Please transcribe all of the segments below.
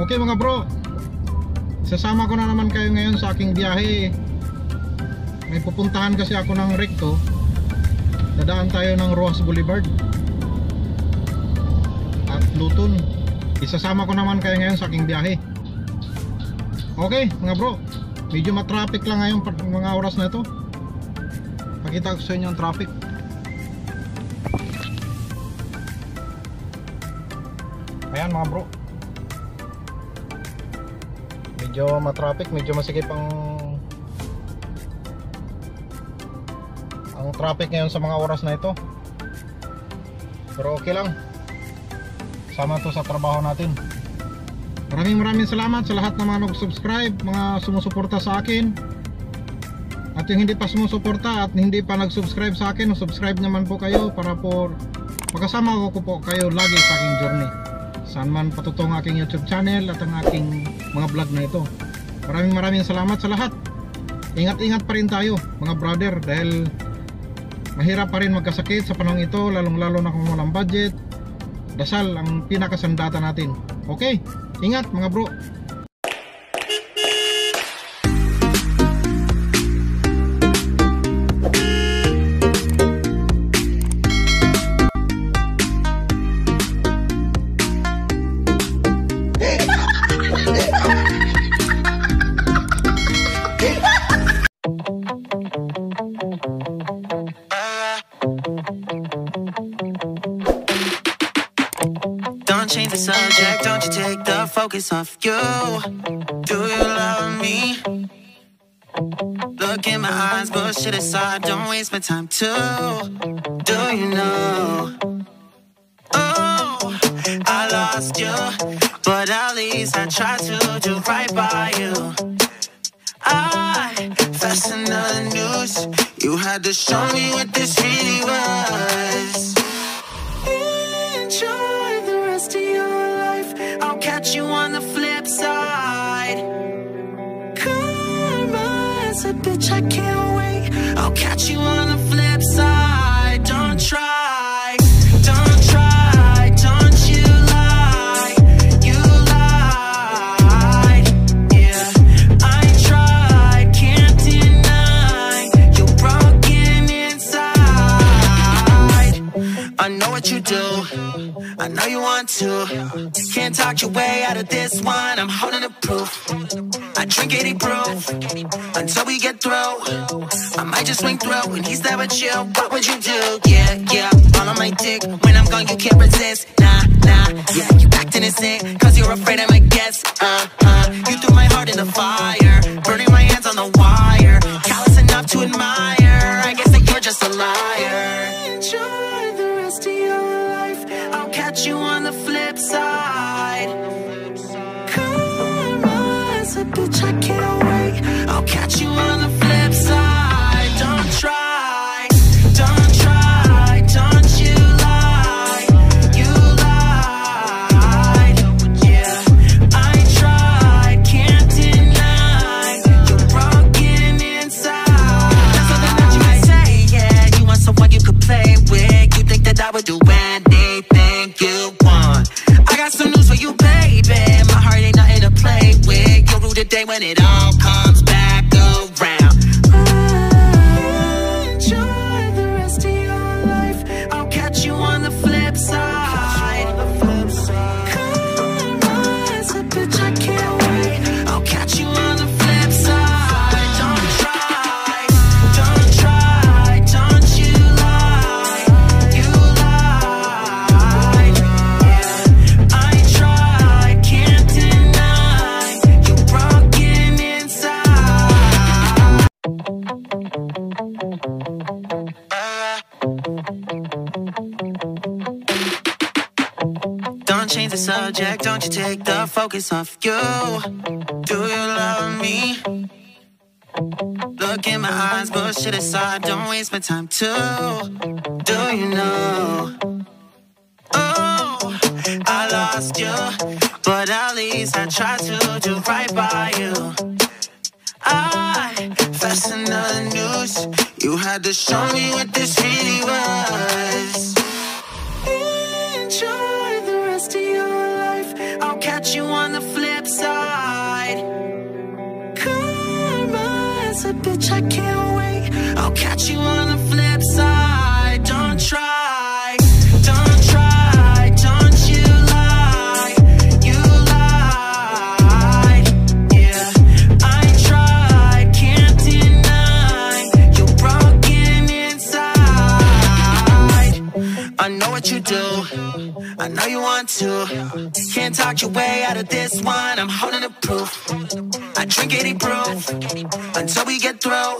Okay mga bro. Sasama ko na naman kayo ngayon sa aking biyahe. May pupuntahan kasi ako ng recto. Dadaan tayo ng Rojas Boulevard. At Luton. Isasama ko naman kayo ngayon sa aking biyahe. Okay mga bro. Medyo matraffic lang ngayon mga oras na ito. Pakita ko sa inyo ang traffic. Ayan mga bro Medyo matraffic, medyo masikip ang ang traffic ngayon sa mga oras na ito. Pero okay lang. Sama to sa trabaho natin. Maraming maraming salamat sa lahat ng mga nag-subscribe mga sumusuporta sa akin. At yung hindi pa sumusuporta at hindi pa nag-subscribe sa akin subscribe naman po kayo para po magkasama ko po kayo lagi sa aking journey. Saan man patutong aking youtube channel at ang aking mga vlog na ito. Maraming maraming salamat sa lahat. Ingat ingat pa rin tayo mga brother dahil mahirap pa rin magkasakit sa panahon ito lalong lalo na kung walang budget. Dasal ang pinakasandata natin. Okay? Ingat mga bro focus off you. Do you love me? Look in my eyes, bullshit aside, don't waste my time too. Do you know? Oh, I lost you, but at least I tried to do right by you. I fastened the news. You had to show me what this really was. Catch you on the flip side. Karma's a bitch, I can't wait. I'll catch you on the know you want to. Can't talk your way out of this one. I'm holding the proof. I drink 80 proof until we get through. I might just swing through when he's there with you. What would you do? Yeah, yeah. All on my dick. When I'm gone, you can't resist. Nah, nah. Yeah, you act innocent. Cause you're afraid I'm a guest. Uh, uh. You threw my heart in the fire. Burning my hands on the wire. Callous enough to admire. I guess that you're just a liar. You on the flip side. Karma's a bitch, I can't wait. I'll catch you on the it all change the subject, don't you take the focus off you. Do you love me? Look in my eyes, bullshit aside, don't waste my time too. Do you know? Oh, I lost you, but at least I tried to do right by you. I fastened the news. You had to show me what this know you want to. Can't talk your way out of this one. I'm holding the proof. I drink 80 proof until we get through.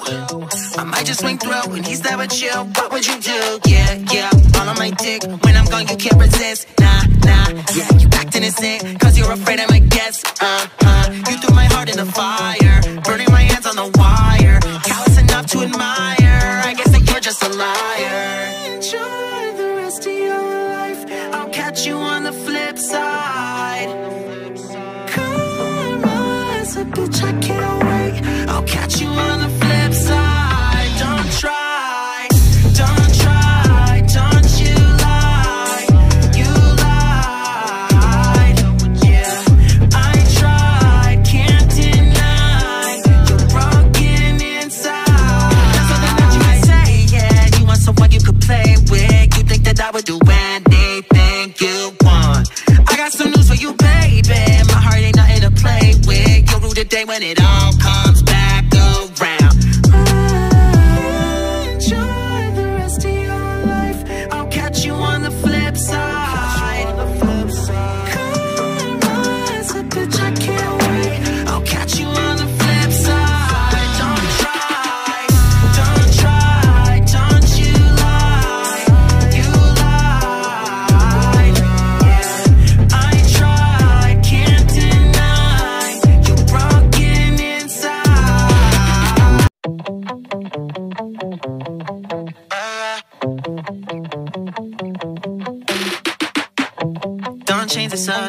I might just swing through when he's there with you. What would you do? Yeah, yeah. All on my dick. When I'm gone, you can't resist. Nah, nah. Yeah, you acting innocent. Cause you're afraid I might guess. Uh, uh. You threw my heart in the fire. Burning my hands on the wire. Callous enough to admire. I guess that you're just a liar. Bitch, I can't wait. I'll catch you on the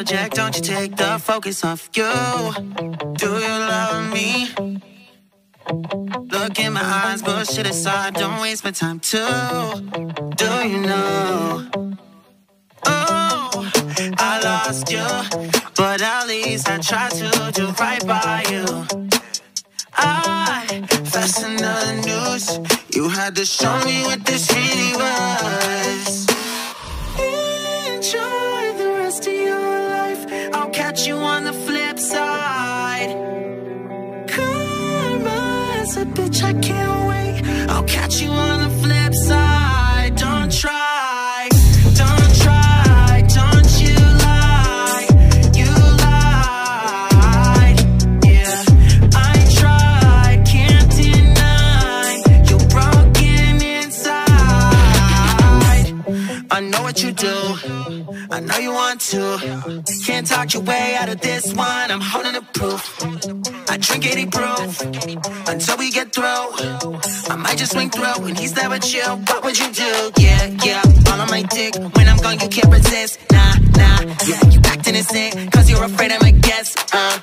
subject, don't you take the focus off you. Do you love me? Look in my eyes, bullshit aside, don't waste my time too. Do you know? Oh, I lost you, but at least I tried to do right by you. I fastened the news. You had to show me what this really was. You on the flip side. Karma a bitch, I can't wait. I'll catch you on the I know what you do. I know you want to. Can't talk your way out of this one. I'm holding the proof. I drink 80 proof until we get through. I might just swing through when he's there with you. What would you do? Yeah, yeah. All on my dick. When I'm gone, you can't resist. Nah, nah. Yeah, you act innocent. Cause you're afraid I might guess. Uh,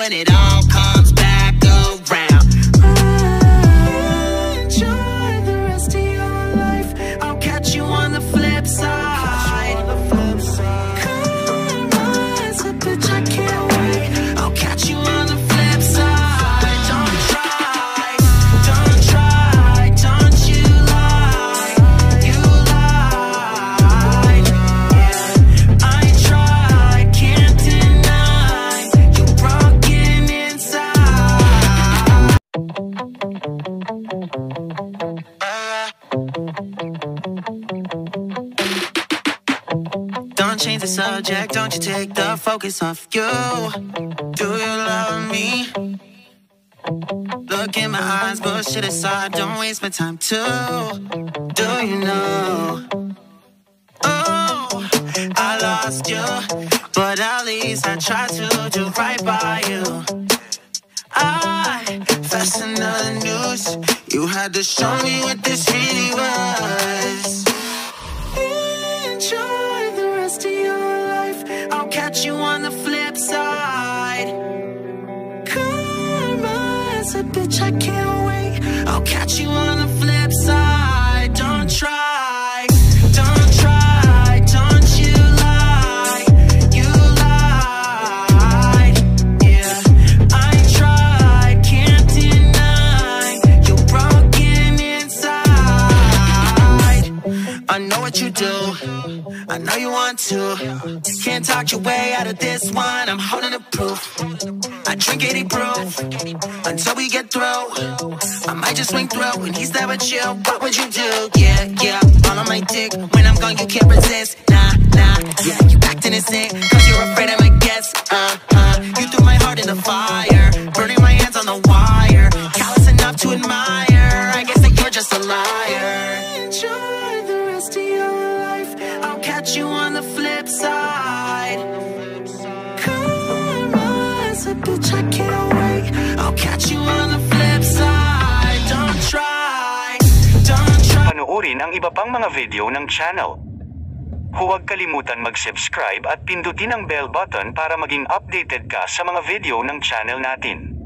When it all subject, don't you take the focus off you. Do you love me? Look in my eyes, bullshit aside, don't waste my time too. Do you know? Oh, I lost you, but at least I tried to do right by you. I fastened the news. You had to show me what this really was. You on the flip side. Karma's a bitch, I can't wait. I'll catch you on the know you want to. Can't talk your way out of this one. I'm holding the proof. I drink 80 proof until we get through. I might just swing through when he's there with you. What would you do? Yeah, yeah. All on my dick. When I'm gone, you can't resist. Nah, nah. Yeah, you act innocent. Cause you're flip side. Karma's a bitch, I can't wait. I'll catch you on the flip side. Don't try, don't try. Panoorin ang iba pang mga video ng channel. Huwag kalimutan mag-subscribe at pindutin ang bell button para maging updated ka sa mga video ng channel natin.